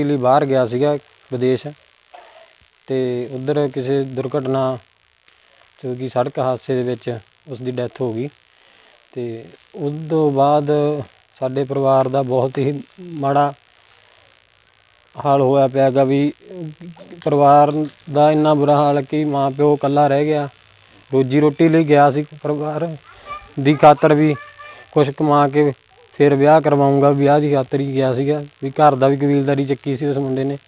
ਰੋਟੀ ਲਈ ਬਾਹਰ ਗਿਆ ਸੀਗਾ ਵਿਦੇਸ਼ ਤੇ ਉਧਰ ਕਿਸੇ ਦੁਰਘਟਨਾ ਜੋ ਕਿ ਸੜਕ ਹਾਦਸੇ ਦੇ ਵਿੱਚ ਉਸ ਦੀ ਡੈਥ ਹੋ ਗਈ ਤੇ ਉਸ ਤੋਂ ਬਾਅਦ ਸਾਡੇ ਪਰਿਵਾਰ ਦਾ ਬਹੁਤ ਹੀ ਮਾੜਾ ਹਾਲ ਹੋਇਆ ਪਿਆਗਾ ਵੀ ਪਰਿਵਾਰ ਦਾ ਇੰਨਾ ਬੁਰਾ ਹਾਲ ਕਿ ਮਾਂ ਪਿਓ ਇਕੱਲਾ ਰਹਿ ਗਿਆ, ਰੋਜੀ ਰੋਟੀ ਲਈ ਗਿਆ ਸੀ ਪਰਿਵਾਰ ਦੀ ਖਾਤਰ ਵੀ ਕੁਝ ਕਮਾ ਕੇ ਫਿਰ ਵਿਆਹ ਕਰਵਾਉਂਗਾ ਵਿਆਹ ਦੀ ਖਾਤਰ ਹੀ ਗਿਆ ਸੀਗਾ ਵੀ ਘਰ ਦਾ ਵੀ ਕਬੀਲਦਾਰੀ ਚੱਕੀ ਸੀ ਉਸ ਮੁੰਡੇ ਨੇ।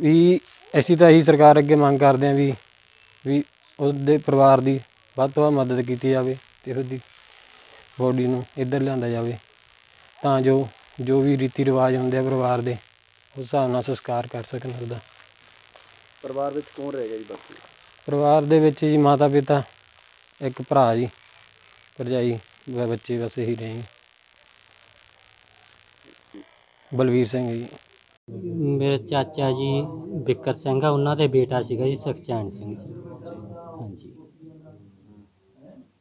ਵੀ ਅਸੀਂ ਤਾਂ ਇਹੀ ਸਰਕਾਰ ਅੱਗੇ ਮੰਗ ਕਰਦੇ ਹਾਂ ਵੀ ਵੀ ਉਹਦੇ ਪਰਿਵਾਰ ਦੀ ਵੱਧ ਤੋਂ ਵੱਧ ਮਦਦ ਕੀਤੀ ਜਾਵੇ ਤੇ ਉਹਦੀ ਬੋਡੀ ਨੂੰ ਇੱਧਰ ਲਿਆਂਦਾ ਜਾਵੇ। ਤਾਂ ਜੋ ਜੋ ਵੀ ਰੀਤੀ ਰਿਵਾਜ ਹੁੰਦੇ ਆ ਪਰਿਵਾਰ ਦੇ ਉਸ ਹਿਸਾਬ ਨਾਲ ਸੰਸਕਾਰ ਕਰ ਸਕਣ ਉਹਦਾ। ਪਰਿਵਾਰ ਵਿੱਚ ਕੌਣ ਰਹਿ ਗਿਆ ਜੀ ਬਾਕੀ? ਪਰਿਵਾਰ ਦੇ ਵਿੱਚ ਜੀ ਮਾਤਾ ਪਿਤਾ ਇੱਕ ਭਰਾ ਜੀ ਭਰਜਾਈ ਬ- ਬੱਚੇ ਬਸ ਇਹੀ ਰਹੇ ਜੀ। ਬਲਵੀਰ ਸਿੰਘ ਜੀ ਮੇਰੇ ਚਾਚਾ ਜੀ ਬਿੱਕਰ ਸਿੰਘ ਆ ਉਹਨਾਂ ਦੇ ਬੇਟਾ ਸੀਗਾ ਜੀ ਸੁਖਚੈਨ ਸਿੰਘ ਜੀ ਹਾਂਜੀ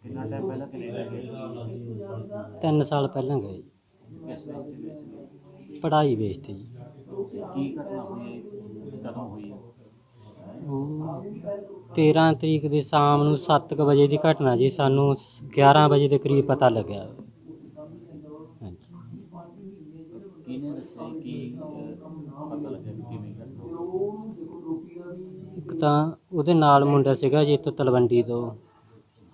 ਕਿੰਨਾ ਟਾਈਮ ਪਹਿਲਾਂ ਕੈਨੇਡਾ ਗਏ ਤਿੰਨ ਸਾਲ ਪਹਿਲਾਂ ਗਏ ਜੀ? ਪੜ੍ਹਾਈ ਵੇਚ ਤੇ ਜੀ ਕੀ ਘਟਨਾ ਹੋਈ ਹੈ? ਕਦੋਂ ਹੋਈ ਹੈ? ਉਹ 13 ਤਰੀਕ ਦੀ ਸ਼ਾਮ ਨੂੰ 7:00 ਵਜੇ ਦੀ ਘਟਨਾ ਜੀ ਸਾਨੂੰ 11 ਵਜੇ ਦੇ ਕਰੀਬ ਪਤਾ ਲੱਗਿਆ ਹਾਂਜੀ ਕਿਹਨੇ ਦੱਸਿਆ ਜੀ? ਕੀ ਅਹ, ਪਤਾ ਲੱਗਿਆ ਵੀ ਕਿਵੇਂ ਘਟਨਾ ਹੋਈ? ਇੱਕ ਤਾਂ ਉਹਦੇ ਨਾਲ ਮੁੰਡਾ ਸੀਗਾ ਜੀ ਇੱਥੋਂ ਤਲਵੰਡੀ ਤੋਂ।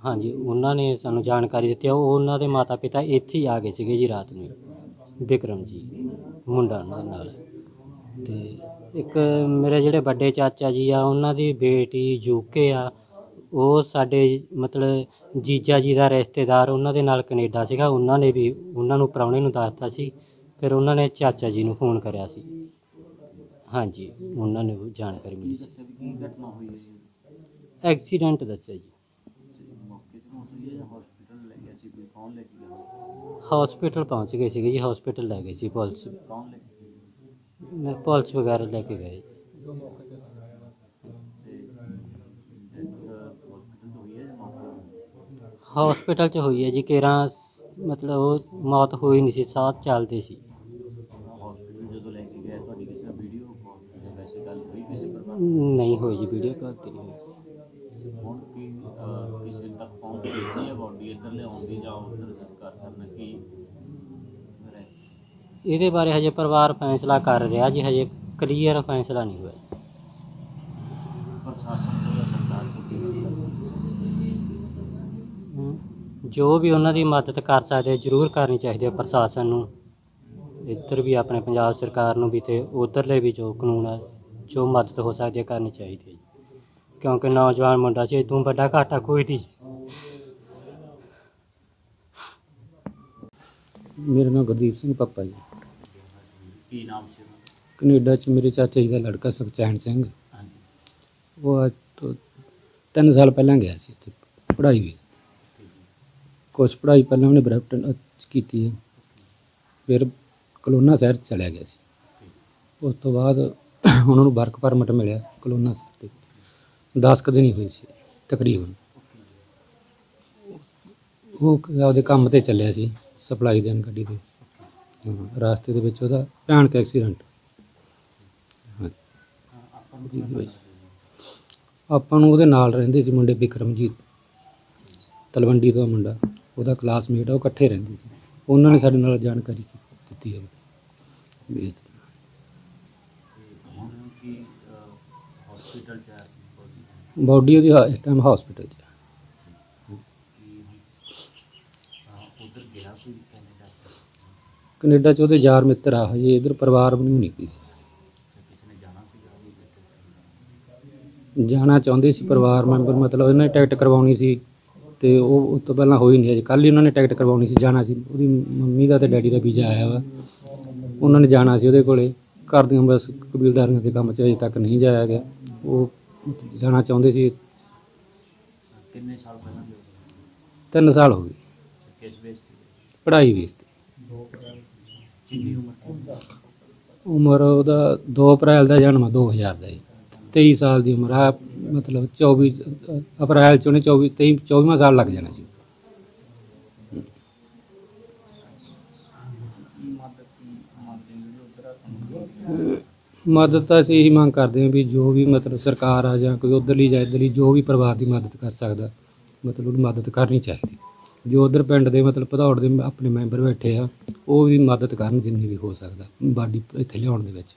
ਹਾਂਜੀ, ਉਹਨਾਂ ਨੇ ਸਾਨੂੰ ਜਾਣਕਾਰੀ ਦਿੱਤੀ। ਉਹ ਉਹਨਾਂ ਦੇ ਮਾਤਾ ਪਿਤਾ ਇੱਥੇ ਹੀ ਆ ਗਏ ਸੀਗੇ ਜੀ ਰਾਤ ਨੂੰ। ਵਿਕਰਮ ਜੀ, ਮੁੰਡਾ ਉਹਨਾਂ ਦੇ ਨਾਲ। ਤੇ ਇੱਕ ਮੇਰੇ ਜਿਹੜੇ ਵੱਡੇ ਚਾਚਾ ਜੀ ਆ, ਉਹਨਾਂ ਦੀ ਬੇਟੀ ਯੂਕੇ ਆ, ਉਹ ਸਾਡੇ ਮਤਲਬ ਜੀਜਾ ਜੀ ਦਾ ਰਿਸ਼ਤੇਦਾਰ ਉਹਨਾਂ ਦੇ ਨਾਲ ਕੈਨੇਡਾ ਸੀਗਾ। ਉਹਨਾਂ ਨੇ ਵੀ, ਉਹਨਾਂ ਨੂੰ ਪ੍ਰਾਹੁਣੇ ਨੂੰ ਦੱਸਤਾ ਸੀ। ਫਿਰ ਉਹਨਾਂ ਨੇ ਚਾਚਾ ਜੀ ਨੂੰ ਫੋਨ ਕਰਿਆ ਸੀ। ਹਾਂਜੀ ਉਹਨਾਂ ਨੂੰ ਜਾਣਕਾਰੀ ਮਿਲੀ ਸੀ ਦੱਸਿਆ ਵੀ ਕੀ ਘਟਨਾ ਹੋਈ ਹੈ ਜੀ ਐਕਸੀਡੈਂਟ ਦੱਸਿਆ ਜੀ ਤੇ ਮੌਕੇ ਤੇ ਪਹੁੰਚ ਗਏ ਜਾਂ ਹਸਪੀਟਲ ਲੈ ਗਿਆ ਸੀ ਕੋਈ ਕੌਣ ਲੈ ਕੇ ਗਿਆ ਹਸਪੀਟਲ ਪਹੁੰਚ ਗਏ ਸੀਗੇ ਜੀ ਹਸਪੀਟਲ ਲੈ ਗਏ ਸੀ ਪੁਲਿਸ ਕੌਣ ਲੈ ਕੇ ਗਿਆ ਮੈਂ ਪੁਲਿਸ ਵਗੈਰਾ ਲੈ ਕੇ ਗਏ ਤੇ ਡੈਥ ਹਸਪੀਟਲ ਤੋਂ ਹੋਈ ਹੈ ਜਾਂ ਮੌਕੇ ਹਸਪੀਟਲ 'ਚ ਹੋਈ ਹੈ ਜੀ ਕੇਰਾਂ ਮਤਲਬ ਉਹ ਮੌਤ ਹੋਈ ਨਹੀਂ ਸੀ ਸਾਹ ਚੱਲਦੇ ਸੀ ਹਸਪੀਟਲ ਜਦੋਂ ਲੈ ਕੇ ਗਏ ਤੁਹਾਡੀ ਕਿਸੇ ਨਾਲ ਵੀਡੀਓ ਕਾਲ ਜਾਂ ਵੈਸੇ ਗੱਲ ਹੋਈ ਕਿਸੇ ਪਰਿਵਾਰ ਨਹੀਂ ਹੋਈ ਜੀ ਵੀਡੀਓ ਕਾਲ ਤੇ ਨਹੀਂ ਹੋਈ। ਹੁਣ ਕੀ ਅਹ, ਕਿਸੇ ਤੱਕ ਪਹੁੰਚ ਕੀਤੀ ਹੈ ਬੋਡੀ? ਇੱਧਰ ਲਿਆਉਣ ਦੀ ਜਾਂ ਉੱਧਰ ਸੰਸਕਾਰ ਕਰਨਾ ਕੀ ਰਹਿ ਇਹਦੇ ਬਾਰੇ ਹਜੇ ਪਰਿਵਾਰ ਫੈਸਲਾ ਕਰ ਰਿਹਾ ਜੀ ਹਜੇ ਕਲੀਅਰ ਫੈਸਲਾ ਨਹੀਂ ਹੋਇਆ। ਪ੍ਰਸ਼ਾਸਨ ਤੋਂ ਜਾਂ ਸਰਕਾਰ ਤੋਂ ਕੀ ਮੰਗ ਹਮ, ਜੋ ਵੀ ਉਹਨਾਂ ਦੀ ਮਦਦ ਕਰ ਸਕਦੇ ਜ਼ਰੂਰ ਕਰਨੀ ਚਾਹੀਦੀ ਹੈ ਪ੍ਰਸ਼ਾਸਨ ਨੂੰ। ਇੱਧਰ ਵੀ ਆਪਣੇ ਪੰਜਾਬ ਸਰਕਾਰ ਨੂੰ ਵੀ ਤੇ ਉਧਰਲੇ ਵੀ ਜੋ ਕਾਨੂੰਨ ਹੈ ਜੋ ਮਦਦ ਹੋ ਸਕਦੀ ਹੈ ਕਰਨੀ ਚਾਹੀਦੀ ਹੈ ਜੀ। ਕਿਉਂਕਿ ਨੌਜਵਾਨ ਮੁੰਡਾ ਸੀ ਇਦੋਂ ਵੱਡਾ ਘਾਟਾ ਕੋਈ ਨਹੀਂ ਮੇਰਾ ਨਾਮ ਗੁਰਦੀਪ ਸਿੰਘ ਪੱਪਾ ਜੀ। ਕੀ ਨਾਮ ਸੀ ਉਹਨਾਂ ਦਾ? ਕੈਨੇਡਾ ਚ ਮੇਰੇ ਚਾਚਾ ਜੀ ਦਾ ਲੜਕਾ ਸੁਖਚੈਨ ਸਿੰਘ। ਹਾਂਜੀ। ਉਹ ਅੱਜ ਤੋਂ ਤਿੰਨ ਸਾਲ ਪਹਿਲਾਂ ਗਿਆ ਸੀ ਇੱਥੇ ਪੜ੍ਹਾਈ ਵੀ। ਕੁਛ ਪੜ੍ਹਾਈ ਪਹਿਲਾਂ ਉਹਨੇ ਬਰੈਂਪਟਨ 'ਚ ਕੀਤੀ ਹੈ। ਫਿਰ ਕਲੋਨਾ ਸ਼ਹਿਰ 'ਚ ਚਲਿਆ ਗਿਆ ਸੀ। ਉਸ ਤੋਂ ਬਾਅਦ ਉਹਨਾਂ ਨੂੰ ਵਰਕ ਪਰਮਿਟ ਮਿਲਿਆ ਕਲੋਨਾ ਸ਼ਹਿਰ ਤੇ। 10 ਕੁ ਦਿਨ ਹੀ ਹੋਏ ਸੀ ਤਕਰੀਬਨ। ਉਹ ਉਹਦੇ ਕੰਮ ਤੇ ਚੱਲਿਆ ਸੀ ਸਪਲਾਈ ਦੇਣ ਗੱਡੀ ਦੇ ਹਾਂ, ਰਾਸਤੇ ਦੇ ਵਿੱਚ ਉਹਦਾ ਭਿਆਨਕ ਐਕਸੀਡੈਂਟ। ਹਾਂ। ਆਪਾਂ ਨੂੰ ਉਹਦੇ ਨਾਲ ਰਹਿੰਦੇ ਸੀ ਮੁੰਡੇ ਵਿਕਰਮਜੀਤ। ਤਲਵੰਡੀ ਦਾ ਮੁੰਡਾ। ਉਹਦਾ ਕਲਾਸਮੇਟ ਆ ਉਹ ਇਕੱਠੇ ਰਹਿੰਦੇ ਸੀ। ਉਹਨਾਂ ਨੇ ਸਾਡੇ ਨਾਲ ਜਾਣਕਾਰੀ ਦਿੱਤੀ ਹੈ। ਵੀ ਇਸ ਤਰ੍ਹਾਂ। ਹੁਣ ਕੀ ਹਸਪੀਟਲ ਚ ਹੈ body? ਬੋਡੀ ਉਹਦੀ ਹਾ- ਇਸ ਟਾਈਮ ਹਸਪੀਟਲ 'ਚ। ਹੈ। ਕੀ ਉੱਧਰ ਗਿਆ ਕੋਈ ਕੈਨੇਡਾ ਕੈਨੇਡਾ 'ਚ ਉਹਦੇ ਯਾਰ ਮਿੱਤਰ ਆ ਹਜੇ ਇਧਰ ਪਰਿਵਾਰ ਵੀ ਨਹੀਂ ਕੋਈ ਕਿਸੇ ਨੇ ਜਾਣਾ ਸੀਗਾ ਵੀ ਜਾਣਾ? ਚਾਹੁੰਦੇ ਸੀ ਪਰਿਵਾਰ ਮੈਂਬਰ ਮਤਲਬ ਇਹਨਾਂ ਨੇ ਟਿਕਟ ਕਰਵਾਉਣੀ ਸੀ ਤੇ ਉਹ ਉਸ ਤੋਂ ਪਹਿਲਾਂ ਹੋਈ ਨਹੀਂ ਅਜੇ ਕੱਲ ਹੀ ਉਹਨਾਂ ਨੇ ਟਿਕਟ ਕਰਵਾਉਣੀ ਸੀ ਜਾਣਾ ਸੀ। ਉਹਦੀ ਮੰਮੀ ਦਾ ਤੇ ਡੈਡੀ ਦਾ ਵੀਜ਼ਾ ਆਇਆ ਵਾ। ਉਹਨਾਂ ਨੇ ਜਾਣਾ ਸੀ ਉਹਦੇ ਕੋਲੇ। ਘਰ ਦੀਆਂ ਬਸ ਕਬੀਲਦਾਰੀਆਂ ਦੇ ਕੰਮ 'ਚ ਅਜੇ ਤੱਕ ਨਹੀਂ ਜਾਇਆ ਗਿਆ। ਉਹ ਜਾਣਾ ਚਾਹੁੰਦੇ ਸੀ। ਕਿੰਨੇ ਸਾਲ ਪਹਿਲਾਂ ਦੇ ਹੋ? ਤਿੰਨ ਸਾਲ ਹੋ ਗਏ। ਕਿਸ ਬੇਸ ਤੇ? ਪੜ੍ਹਾਈ ਵੇਸ ਤੇ। ਕਿੰਨੀ ਉਮਰ ਸੀ? ਉਮਰ ਉਹਦਾ 2 ਅਪ੍ਰੈਲ ਦਾ ਜਨਮ ਆ 2000 ਦਾ ਜੀ। 23 ਸਾਲ ਦੀ ਉਮਰ ਆ ਮਤਲਬ 24 ਅ- ਅਪ੍ਰੈਲ ਚ ਉਹਨੇ 24 23 24ਵਾਂ ਸਾਲ ਲੱਗ ਜਾਣਾ ਸੀ। ਮਦਦ ਤਾਂ ਅਸੀਂ ਇਹੀ ਮੰਗ ਕਰਦੇ ਹਾਂ ਵੀ ਜੋ ਵੀ ਮਤਲਬ ਸਰਕਾਰ ਆ ਜਾਂ ਕੋਈ ਉਧਰਲੀ ਜਾਂ ਇੱਧਰਲੀ, ਜੋ ਵੀ ਪਰਿਵਾਰ ਦੀ ਮਦਦ ਕਰ ਸਕਦਾ, ਮਤਲਬ ਉਹਨੂੰ ਮਦਦ ਕਰਨੀ ਚਾਹੀਦੀ। ਜੋ ਉਧਰ ਪਿੰਡ ਦੇ ਮਤਲਬ ਭਦੌੜ ਦੇ ਆਪਣੇ ਮੈਂਬਰ ਬੈਠੇ ਆ, ਉਹ ਵੀ ਮਦਦ ਕਰਨ ਜਿੰਨੀ ਵੀ ਹੋ ਸਕਦਾ, ਬਾਡੀ ਇੱਥੇ ਲਿਆਉਣ ਦੇ ਵਿੱਚ।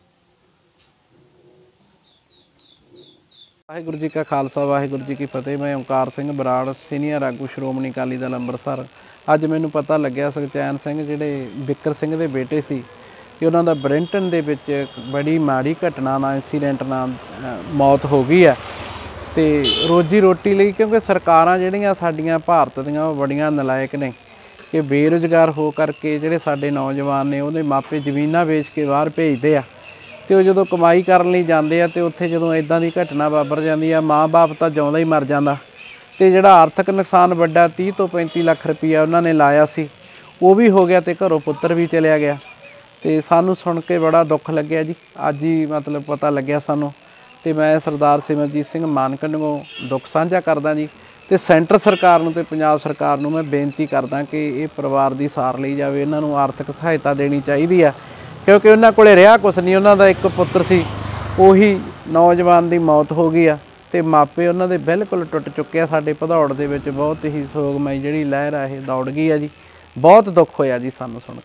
ਵਾਹਿਗੁਰੂ ਜੀ ਕਾ ਖਾਲਸਾ, ਵਾਹਿਗੁਰੂ ਜੀ ਕੀ ਫਤਿਹ। ਮੈਂ ਓਮਕਾਰ ਸਿੰਘ ਬਰਾੜ, ਸੀਨੀਅਰ ਆਗੂ ਸ਼੍ਰੋਮਣੀ ਅਕਾਲੀ ਦਲ ਅੰਮ੍ਰਿਤਸਰ। ਅੱਜ ਮੈਨੂੰ ਪਤਾ ਲੱਗਿਆ ਸੁਖਚੈਨ ਸਿੰਘ, ਜਿਹੜੇ ਬਿੱਕਰ ਸਿੰਘ ਦੇ ਬੇਟੇ ਸੀ ਕਿ ਉਹਨਾਂ ਦਾ ਬ੍ਰਿੰਟਨ ਦੇ ਵਿੱਚ ਬੜੀ ਮਾੜੀ ਘਟਨਾ ਨਾਲ ਇਨਸੀਡੈਂਟ ਨਾਲ ਮੌਤ ਹੋ ਗਈ ਹੈ। ਤੇ ਰੋਜੀ ਰੋਟੀ ਲਈ, ਕਿਉਂਕਿ ਸਰਕਾਰਾਂ ਜਿਹੜੀਆਂ ਸਾਡੀਆਂ ਭਾਰਤ ਦੀਆਂ, ਉਹ ਬੜੀਆਂ ਨਲਾਇਕ ਨੇ ਕਿ ਬੇਰੁਜ਼ਗਾਰ ਹੋ ਕਰਕੇ ਜਿਹੜੇ ਸਾਡੇ ਨੌਜਵਾਨ ਨੇ, ਉਹਦੇ ਮਾਪੇ ਜ਼ਮੀਨਾਂ ਵੇਚ ਕੇ ਬਾਹਰ ਭੇਜਦੇ ਆ। ਤੇ ਉਹ ਜਦੋਂ ਕਮਾਈ ਕਰਨ ਲਈ ਜਾਂਦੇ ਆ, ਤੇ ਉੱਥੇ ਜਦੋਂ ਇਦਾਂ ਦੀ ਘਟਨਾ ਵਾਪਰ ਜਾਂਦੀ ਆ, ਮਾਂ-ਬਾਪ ਤਾਂ ਜਿਉਂਦਾ ਹੀ ਮਰ ਜਾਂਦਾ। ਤੇ ਜਿਹੜਾ ਆਰਥਿਕ ਨੁਕਸਾਨ ਵੱਡਾ 30 ਤੋਂ 35 ਲੱਖ ਰੁਪਈਆ ਉਹਨਾਂ ਨੇ ਲਾਇਆ ਸੀ, ਉਹ ਵੀ ਹੋ ਗਿਆ ਤੇ ਘਰੋਂ ਪੁੱਤਰ ਵੀ ਚਲਿਆ ਗਿਆ। ਤੇ ਸਾਨੂੰ ਸੁਣ ਕੇ ਬੜਾ ਦੁੱਖ ਲੱਗਿਆ ਜੀ। ਅੱਜ ਹੀ ਮਤਲਬ ਪਤਾ ਲੱਗਿਆ ਸਾਨੂੰ ਤੇ ਮੈਂ ਸਰਦਾਰ ਸਿਮਰਜੀਤ ਸਿੰਘ ਮਾਨਕ ਨੂੰ ਦੁੱਖ ਸਾਂਝਾ ਕਰਦਾ ਜੀ। ਤੇ ਸੈਂਟਰ ਸਰਕਾਰ ਨੂੰ ਤੇ ਪੰਜਾਬ ਸਰਕਾਰ ਨੂੰ ਮੈਂ ਬੇਨਤੀ ਕਰਦਾ ਕਿ ਇਹ ਪਰਿਵਾਰ ਦੀ ਸਾਰ ਲਈ ਜਾਵੇ, ਇਹਨਾਂ ਨੂੰ ਆਰਥਿਕ ਸਹਾਇਤਾ ਦੇਣੀ ਚਾਹੀਦੀ ਆ। ਕਿਉਂਕਿ ਉਹਨਾਂ ਕੋਲੇ ਰਿਹਾ ਕੁਛ ਨਹੀਂ, ਉਹਨਾਂ ਦਾ ਇੱਕ ਪੁੱਤਰ ਸੀ, ਉਹੀ ਨੌਜਵਾਨ ਦੀ ਮੌਤ ਹੋ ਗਈ ਆ ਤੇ ਮਾਪੇ ਉਹਨਾਂ ਦੇ ਬਿਲਕੁਲ ਟੁੱਟ ਚੁੱਕੇ ਆ। ਸਾਡੇ ਭਦੌੜ ਦੇ ਵਿੱਚ ਬਹੁਤ ਹੀ ਸੋਗਮਈ ਜਿਹੜੀ ਲਹਿਰ ਆ, ਇਹ ਦੌੜ ਗਈ ਆ ਜੀ। ਬਹੁਤ ਦੁੱਖ ਹੋਇਆ ਜੀ ਸਾਨੂੰ ਸੁਣ ਕੇ।